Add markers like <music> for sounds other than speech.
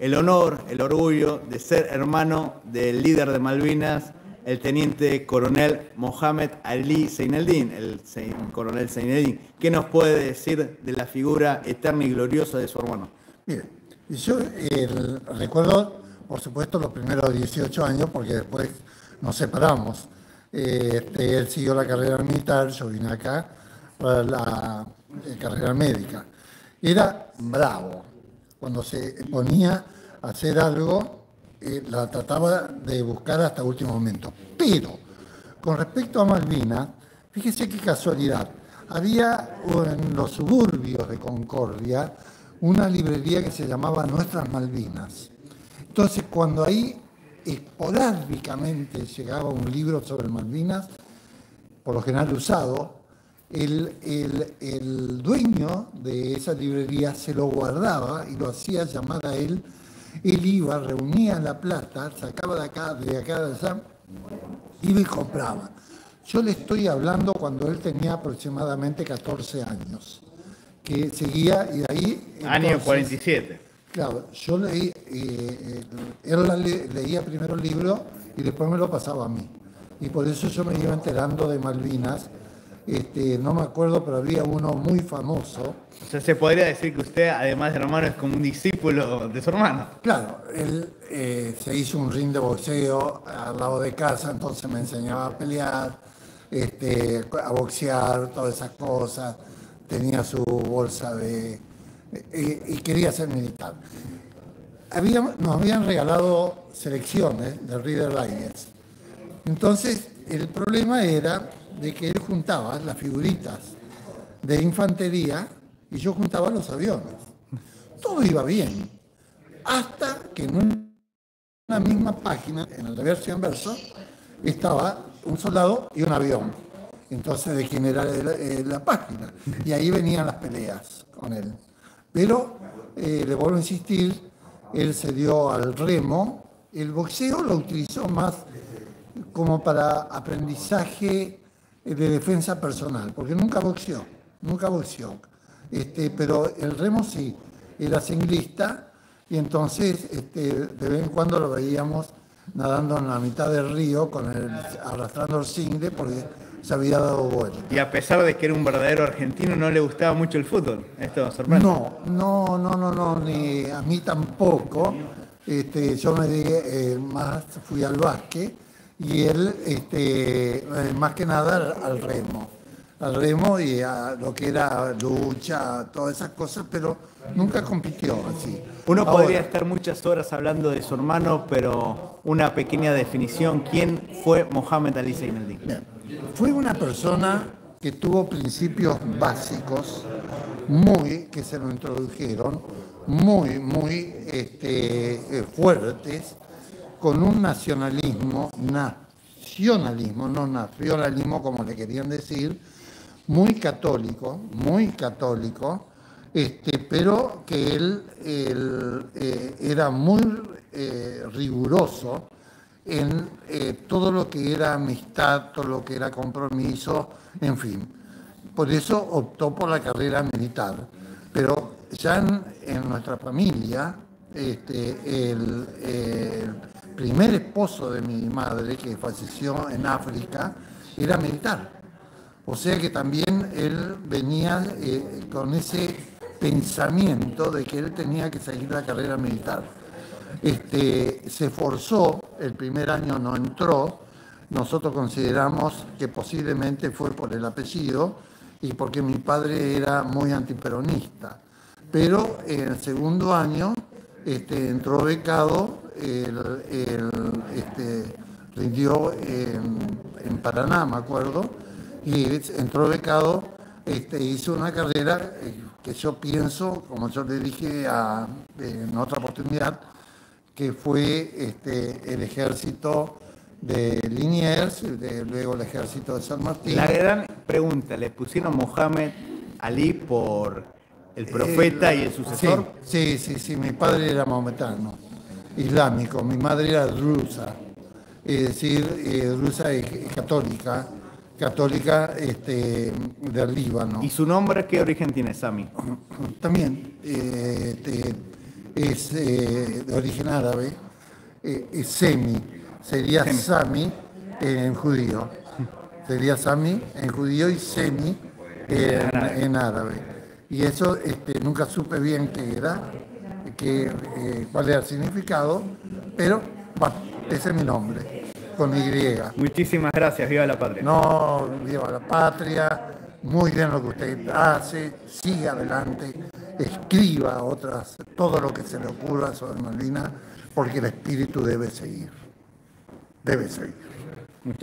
el honor, el orgullo de ser hermano del líder de Malvinas, el teniente coronel Mohamed Ali Zeineldin, el coronel Zeineldin. ¿Qué nos puede decir de la figura eterna y gloriosa de su hermano? Mire, yo recuerdo, por supuesto, los primeros 18 años, porque después nos separamos. Este, él siguió la carrera militar, yo vine acá para la eh, carrera médica. Era bravo. Cuando se ponía a hacer algo, eh, la trataba de buscar hasta último momento. Pero, con respecto a Malvinas, fíjese qué casualidad. Había en los suburbios de Concordia una librería que se llamaba Nuestras Malvinas. Entonces, cuando ahí esporádicamente llegaba un libro sobre Malvinas, por lo general usado, el, el, dueño de esa librería se lo guardaba y lo hacía llamar a él. Él iba, reunía la plata, sacaba de acá, de acá, de allá, iba y compraba. Yo le estoy hablando cuando él tenía aproximadamente 14 años, que seguía y de ahí... Año 47. Claro, yo leí, eh, eh, él leía primero el libro y después me lo pasaba a mí. Y por eso yo me iba enterando de Malvinas. Este, no me acuerdo, pero había uno muy famoso. O sea, se podría decir que usted, además de hermano, es como un discípulo de su hermano. Claro, él eh, se hizo un ring de boxeo al lado de casa, entonces me enseñaba a pelear, este, a boxear, todas esas cosas. Tenía su bolsa de, y quería ser militar. nos habían regalado selecciones de Reader Digest. Entonces, el problema era de que él juntaba las figuritas de infantería y yo juntaba los aviones. Todo iba bien, hasta que en una misma página, en el reverso y verso, estaba un soldado y un avión. Entonces, de quién era la página. Y ahí venían las peleas con él. Pero, eh, le vuelvo a insistir, él se dio al remo, el boxeo lo utilizó más como para aprendizaje de defensa personal, porque nunca boxeó, nunca boxeó. Este, pero el remo sí, era singlista y entonces este, de vez en cuando lo veíamos nadando en la mitad del río con el, arrastrando el single porque se había dado vuelta. Y a pesar de que era un verdadero argentino, no le gustaba mucho el fútbol. Esto sorprende. No, no, no, no, no, ni a mí tampoco. Este, yo me di eh, más, fui al básquet y él, este, eh, más que nada al, remo. Al remo y a lo que era lucha, todas esas cosas, pero nunca compitió así. Uno podría estar muchas horas hablando de su hermano, pero una pequeña definición. ¿Quién fue Mohamed Ali Zeineldin? Fue una persona que tuvo principios básicos muy, que se lo introdujeron, muy, muy este, eh, fuertes, con un nacionalismo, nacionalismo, no nacionalismo como le querían decir, muy católico, muy católico, este, pero que él, eh, era muy eh, riguroso en eh, todo lo que era amistad, todo lo que era compromiso, en fin. Por eso optó por la carrera militar. Pero ya en, nuestra familia, este, el, primer esposo de mi madre, que falleció en África, era militar. O sea que también él venía eh, con ese pensamiento de que él tenía que seguir la carrera militar. Este, se forzó, el primer año no entró, nosotros consideramos que posiblemente fue por el apellido y porque mi padre era muy antiperonista. Pero en el segundo año este, entró becado, este, rindió en, Paraná, me acuerdo, y entró becado, este, hizo una carrera eh, que yo pienso, como yo le dije en otra oportunidad, que fue este, el ejército de Liniers, de, luego el ejército de San Martín. La gran pregunta, ¿le pusieron Mohamed Ali por el profeta y el sucesor? Sí, sí, sí, mi padre era maometano, islámico, mi madre era rusa, es decir, eh, rusa y católica, católica este, del Líbano. ¿Y su nombre qué origen tiene, Sami? <coughs> También, eh, este, es eh, de origen árabe, eh, es Semi, sería Sami en judío. Sería Sami en judío y Semi en, en árabe. Y eso este, nunca supe bien qué era, qué, eh, cuál era el significado, pero bueno, ese es mi nombre, con Y. Muchísimas gracias, viva la patria. No, viva la patria, muy bien lo que usted hace, siga adelante, escriba otras, todo lo que se le ocurra sobre Malvinas, porque el espíritu debe seguir, debe seguir. Muchas